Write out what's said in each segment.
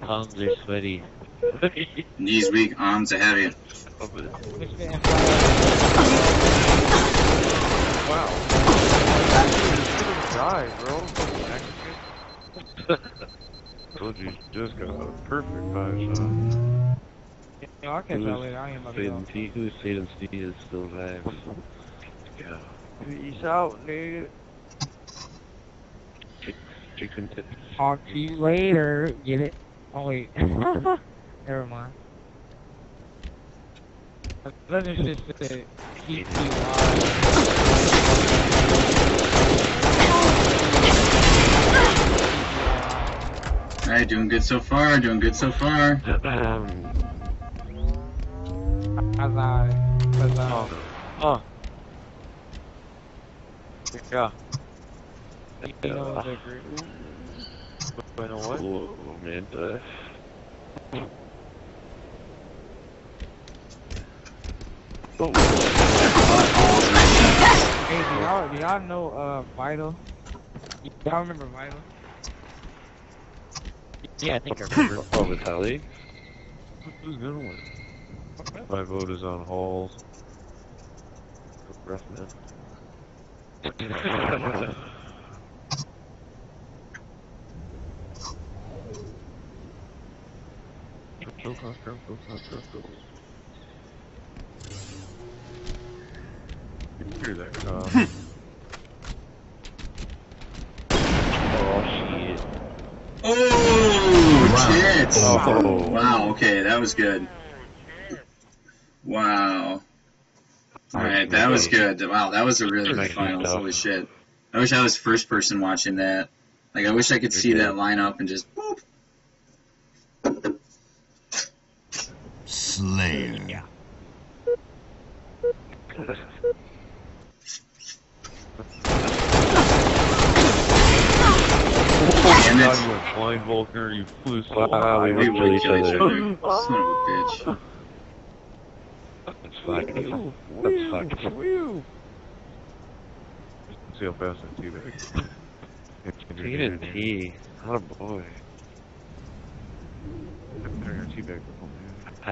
Palms are sweaty. Knees weak, arms are heavy. Wow. Die, bro. Told you, just got a perfect five shot. Yo, I'll catch y'all. I ain't about to go. Satan T, who's Satan C is still alive. Yeah. Peace out, nigga. Chicken tips. Talk to you later. Get it? Oh wait. Never mind. Let's just say keep you Alright, doing good so far, doing good so far. As I, as I. Oh. Oh. Yeah. You know the group. What? Whoa, man. Uh, Hey, do y'all, do y'all know uh Vital? Y'all remember Vital? yeah, I think I remember. oh, Vitaly? Who's gonna win? My vote is on Halls. Rough man. Go, go, go, go, go. Hear that cop. oh, shit. Oh, shit! Oh. Wow, okay, that was good. Wow. Alright, that was good. Wow, that was a really good Nice finals. Holy shit. I wish I was first person watching that. Like, I wish I could see that line up and just boop. Slayer. Damn God, it. you went flying Vulcan, you flew so Wow, high. we We each kill each other. other. Son of a ah. bitch. That's fucking. Whew, That's whew, fucking. See how fast I do that. Satan T. What a boy.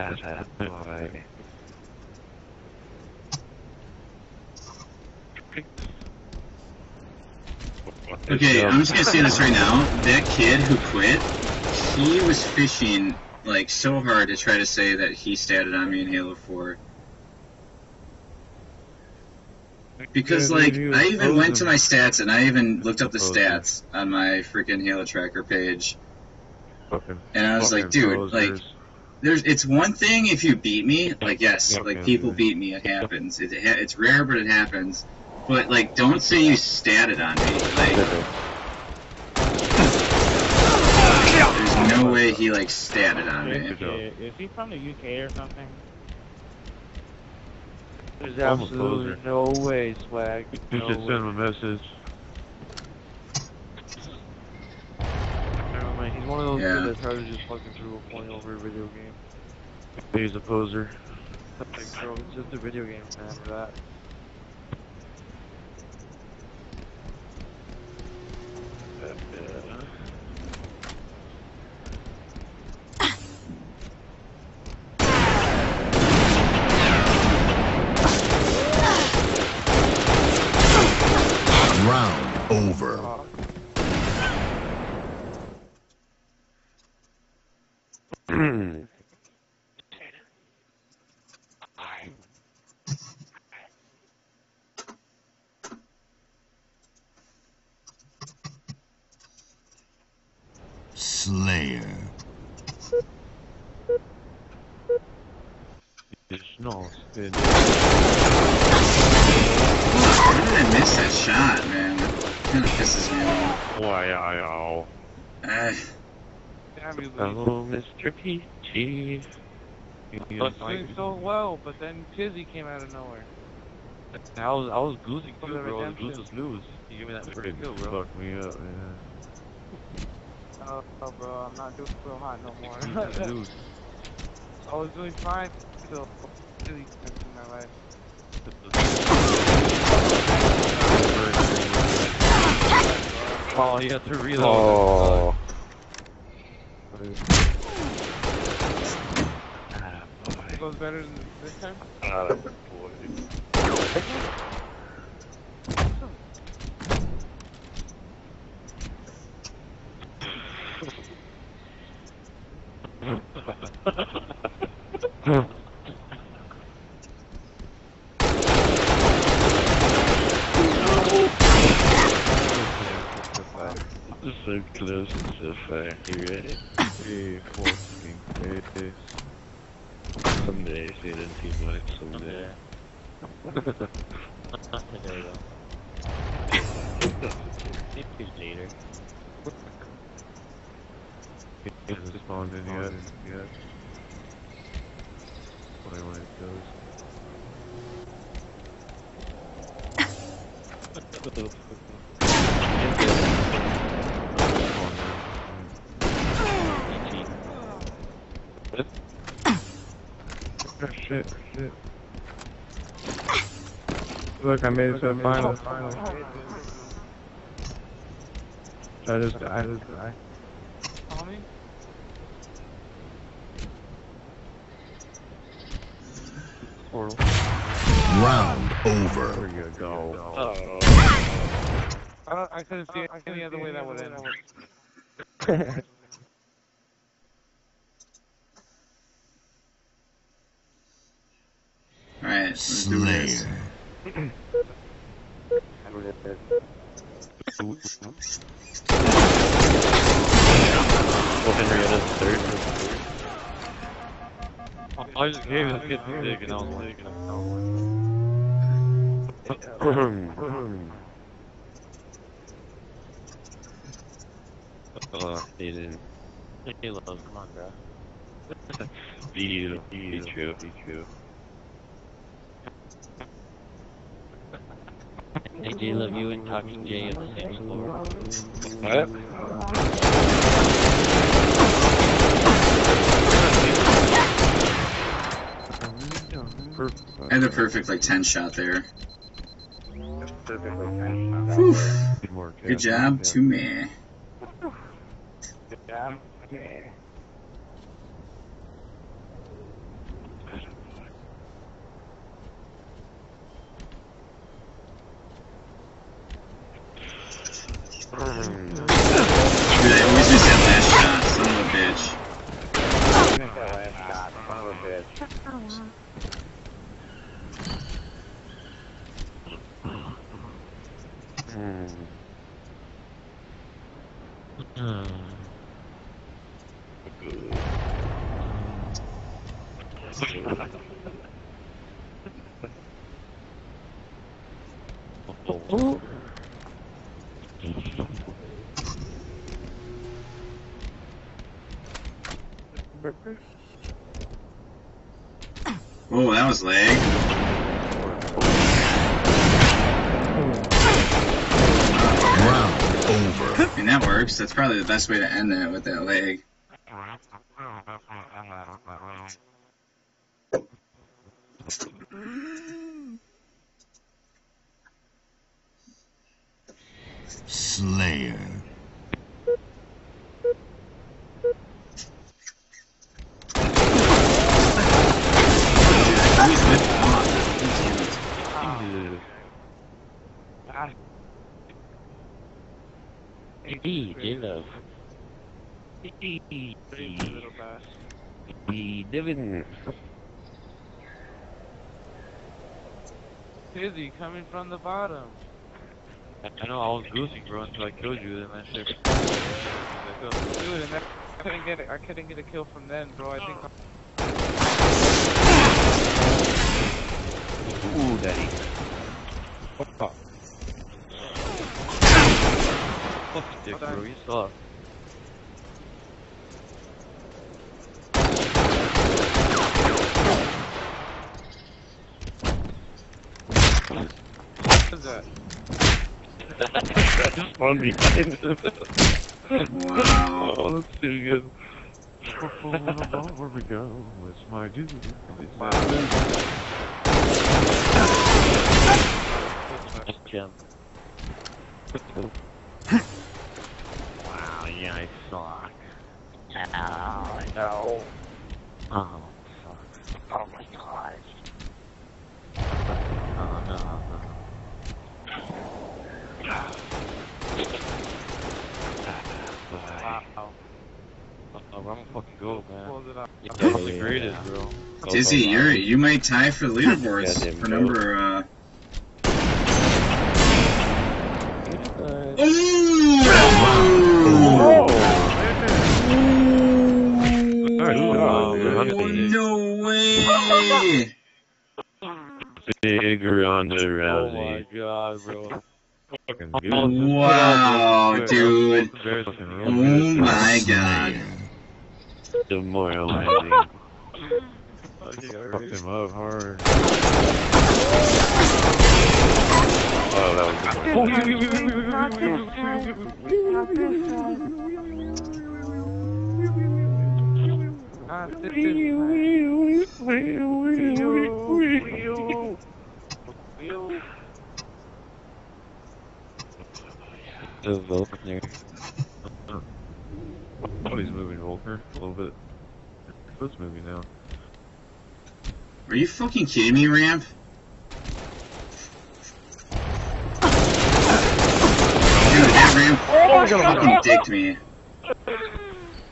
Turn your tea back up, man. Pass that. Alright. Okay, I'm just gonna say this right now. That kid who quit, he was fishing like so hard to try to say that he statted on me in Halo 4. Because like I even went to my stats and I even looked up the stats on my freaking Halo Tracker page, and I was like, dude, like posers. There's it's one thing if you beat me, like yes, Yep, like yeah, people yeah. beat me, it happens. It, ha- it's rare, but it happens. But like, don't say you statted on me. Like, there's no way he like statted on me. Good job. Is he from the UK or something? There's I'm a absolutely no way, swag. You No should send him a message. Never mind. He's one of those Yeah. kids that try to just fucking through a point over a video game. He's a poser. Like, bro, it's just a video game, man. For that. Round over. Slayer. Just no spin. Why did I miss that shot, man? Kind of pisses me off. Why, I, ow. Uh, Damn, you Hello, Mr. Peachy. He was is doing so well, but then Tizzy came out of nowhere. I was, I was goosing too, bro. The redemption. goose was loose. You give me that Freaking kill, bro. fucked me up, man. Oh, oh, bro, I'm not doing so hot no more. Was. I was doing fine until Tizzy came into my life. Oh, you have to reload. Oh. It boy. goes better than this time? Ah, boy. so close and so far. Hey, fucking face. Someday, see it in team life someday. Not today though. Maybe later. He hasn't spawned in yet. yet. Wait when it goes. Oh, shit, shit. Look, I made it to the final. Oh, I just, I just, I. Tommy? Portal. Round There over. you go. Oh. I, don't, I couldn't see any other way that would end. Alright, let's do this. Slayer. Well, Henrietta's third. I just gave this kid the dick and I was like, Uh, he didn't. Halo, come on, bro. Be, be true, be true. Hey, J Love, you and Talking Jay on the same floor. What? I had the perfect like 10 shot there. Whew. Good job to me. Good Dude, Hmm. Perfect. Oh, that was lag. Round over. I mean, that works. That's probably the best way to end that with that leg. Slayer. I always whip it off. Jesus. Hey, J Love. Little bass. He didn't. Tizzy coming from the bottom. I know I was goosing, bro, until I killed you. Then I said, Dude, and that, I couldn't get it. I couldn't get a kill from then, bro. I think. Ooh, daddy. What the? Dick, bro. You suck." What is that? I just spawned behind him. Wow. oh, that's too good. Where we go? It's my duty. It's my Nice jump. Wow, yeah, I suck. Ow, no. Oh, fuck. Oh my god. Oh no, no. Wow. Wow. Oh, I'm gonna fucking go, man. Close it up. Yeah, Yeah, yeah. greatest, bro. Tizzy, you're you might tie for the leaderboards Goddamn for number. Uh... Uh, Demoralizing. Okay, Fucked him up hard. Oh, that was good. This The Volkner. Oh, he's moving Volker a little bit. Foot's moving now. Are you fucking kidding me, Ramp? Dude, that Ramp oh fucking dicked me.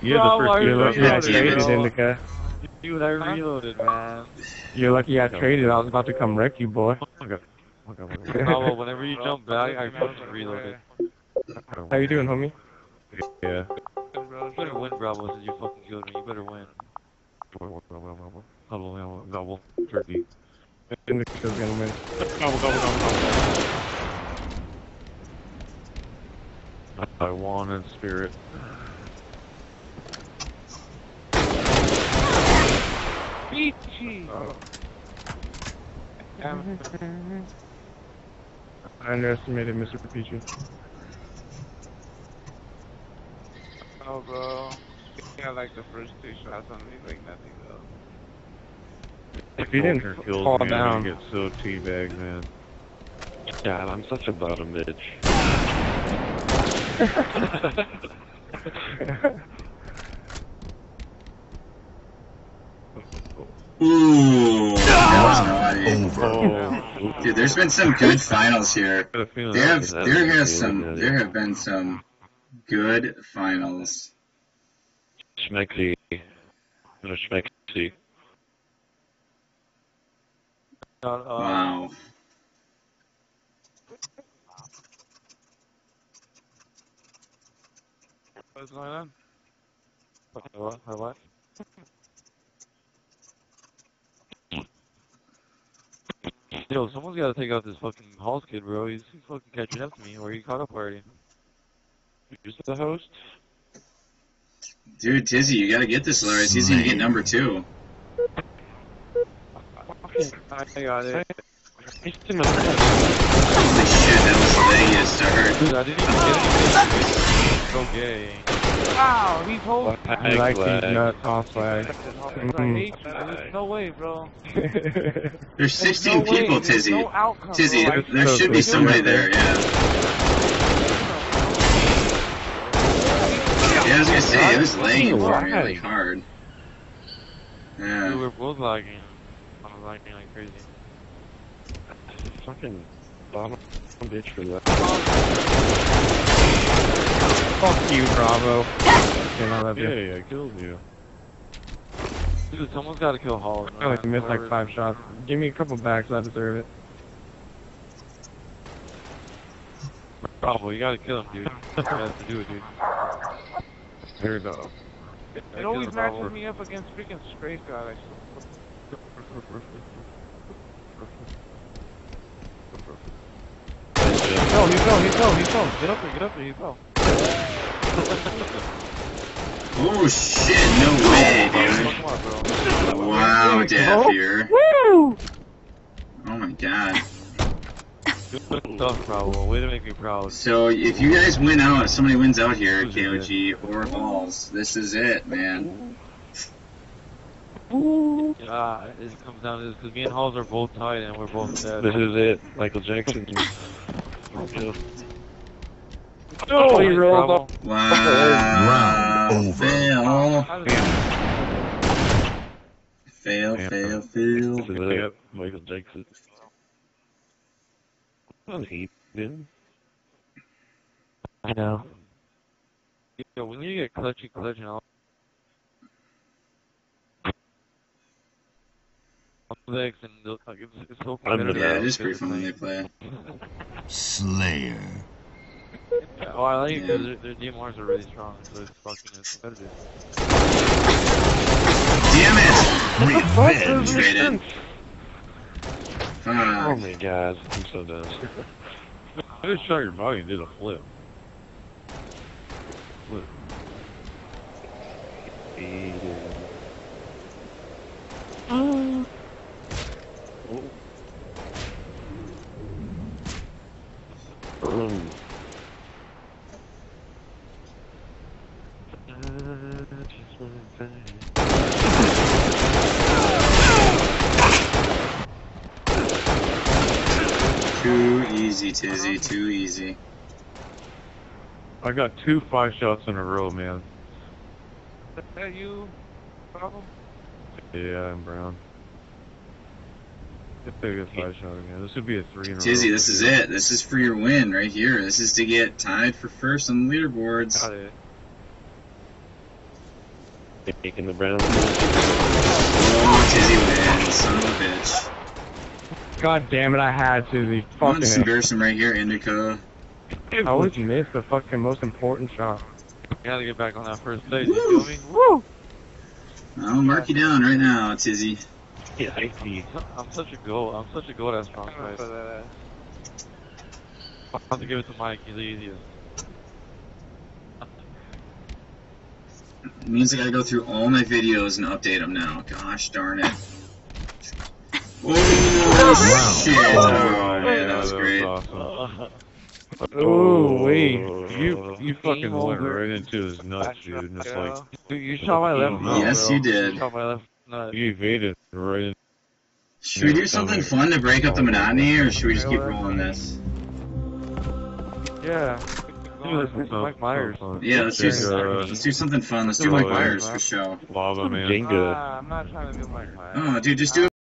You had the Bro, first You're kill. lucky I traded, bro. Indica. Dude, I reloaded, man. You're lucky I traded. I was about to come wreck you, boy. Okay. Okay, okay. Bravo, whenever you jump back, I fucking reloaded. How you doing, homie? Yeah. You better win, Bravo, since you fucking killed me. You better win. Double, double, turkey. Indica's gonna win. Double, double, double, double. I wanted spirit. Peachy. Damn. I underestimated Mr. Peachy. Oh, bro. Yeah, like the first two shots on me, like nothing though. If you didn't Volker kills fall me, I'm down. gonna get so teabagged, man. God, I'm such a bottom bitch. Ooh, that was naughty. Over. Oh, Dude, there's been some good finals here. I got There have there has some there have been some good finals. Schmexy. No, Schmexy. Uh, Wow. What's going on? What? What? What? Yo, someone's gotta take out this fucking Halls kid, bro. He's, he's fucking catching up to me. Where he caught up already? You're the host? Dude, Tizzy, you gotta get this, Lars. He's gonna get number two. I got it. My Holy shit, that was Vegas start. Dude, I didn't even get anything. So gay. Ow, he's holding. I like these nuts off flag. I hate you. There's no way, bro. There's There's 16 no way. people, There's Tizzy. No outcome, Tizzy, bro. there, there should be somebody there, yeah. Yeah, I was gonna say, it was lagging really me like hard. We were both lagging. I was lagging like crazy. Fucking bottom bitch for that. Fuck you, Bravo. Okay, I love you. Yeah, I killed you. Dude, someone's gotta kill Halls. I only missed like five shots. Give me a couple backs, I deserve it. Bravo, you gotta kill him, dude. You have to do it, dude. Here it go. It always matches me up against freaking straight god. I swear. He fell, he fell, he fell, he fell. Get up there, get up there, he fell. Oh shit, no way, dude. Come on, bro. Wow, Dappier. Woo! Oh my god. Good stuff, Bravo. Way to make me proud. So if you guys win out, if somebody wins out here, at KOG or Halls, this is it, man. Yeah, it comes down to this, because me and Halls are both tied and we're both dead. This is it. Michael Jackson. Oh, he rolled Bravo. up. Wow. Round over. Fail. How did that- Fail, Damn. fail, fail. This is Yep. it. Michael Jackson. Well, he did. I know. Yo, when you get clutchy clutch and all. Vex and like it's, it's so I'm competitive. Yeah, it is pretty fun when they play. Slayer. Yeah, oh, I like it Yeah. because their, their DMRs are really strong, so it's fucking it's competitive. Damn it! Revenge. Traded. Oh Fuck. my god, I'm so done. I just shot your body and did a flip. Flip. He did. Oh. Um. Too easy, Tizzy, too easy. I got two five shots in a row, man. Is that you? Bravo? Yeah, I'm brown. If they get five shot again, this would be a three in a row. Tizzy, this is it. This is for your win right here. This is to get tied for first on the leaderboards. Got it. Taking the brown. Oh, Tizzy wins, son of a bitch. God damn it, I had to. The I'll just fucking. embarrass him right here, Indica. I always miss the fucking most important shot. You gotta get back on that first stage, you feel me? Woo! I'll mark you down right now, Tizzy. Yeah, I see. I'm such a goat. I'm such a goat at strong I'm gonna fight. put that uh, I have to give it to Mike. He's the easiest. It means I gotta go through all my videos and update them now. Gosh darn it. Oh, shit. Oh, man, that was great. awesome. Oh, wait. You you fucking Game went right into his nuts, dude. And it's like Dude, you shot my left nut. Yes, bro. you did. shot my left nut. you evaded right in. Should we do something fun to break up the monotony, or should we just keep rolling this? Yeah. Dude, this is Mike Myers. Yeah, let's do, Uh, let's do something fun. Let's do Oh, Mike. Myers for show. Lava man. Jenga. Ah, I'm not trying to do Mike Myers. Oh, dude, just do